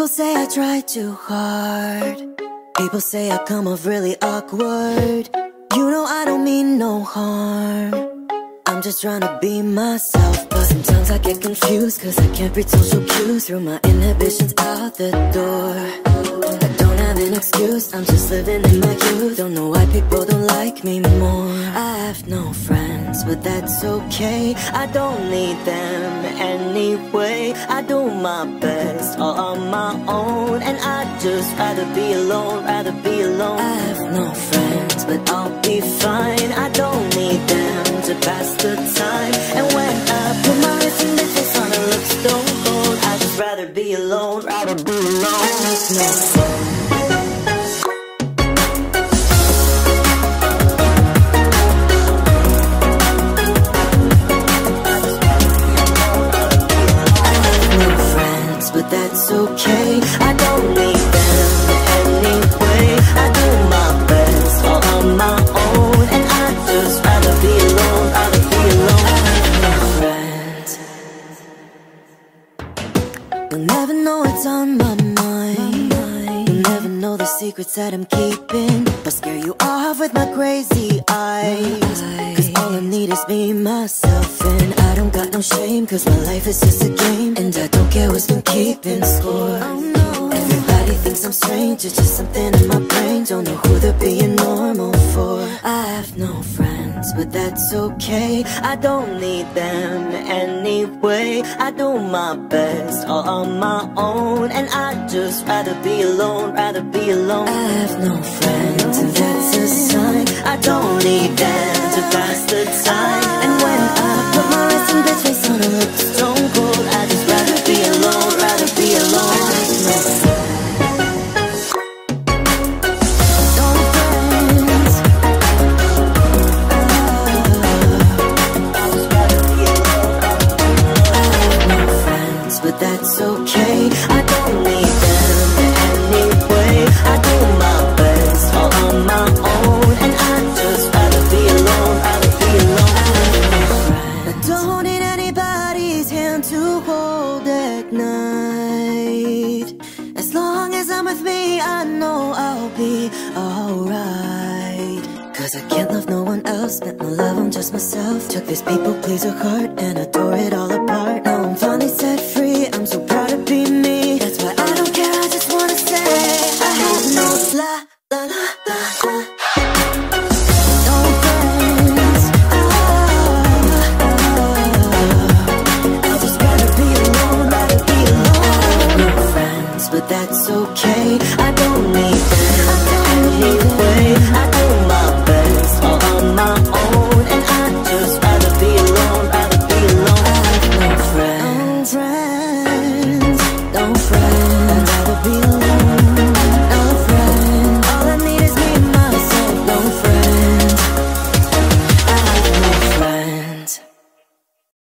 People say I try too hard. People say I come off really awkward. You know I don't mean no harm. I'm just trying to be myself, but sometimes I get confused Cause I can't read social cues Threw my inhibitions out the door I don't have an excuse, I'm just living in my youth Don't know why people don't like me more I have no friends, but that's okay I don't need them anyway. I do my best all on my own And I'd just rather be alone, rather be alone. I have no friends, but I'll be fine. I don't need them to pass the time. And when I put my wrist in face on, it stone cold I'd just rather be alone, rather be alone I but that's okay. I don't need them anyway. I do my best all on my own And I'd just rather be alone, rather be alone. I no friends. You'll never know what's on my mind. You'll never know the secrets that I'm keeping. I'll scare you off with my crazy eyes. I need is me, myself and I don't got no shame Cause my life is just a game And I don't care what's been keeping score. Oh, Everybody thinks I'm strange It's just something in my brain Don't know who they're being normal for. I have no friends, but that's okay. I don't need them anyway. I do my best all on my own. And I'd just rather be alone, rather be alone. I have no friends, and that's a sign. I don't need them to pass the time. And when I put my wrist in bitch face on a but that's okay. I don't need them anyway. I do my best all on my own, and I'd just rather be alone, rather be alone. I. I don't need anybody's hand to hold at night. As long as I'm with me, I know I'll be alright. Cause I can't love no one else, spent my love on just myself. Took this people pleaser heart and I tore it all apart. Now that's okay. I don't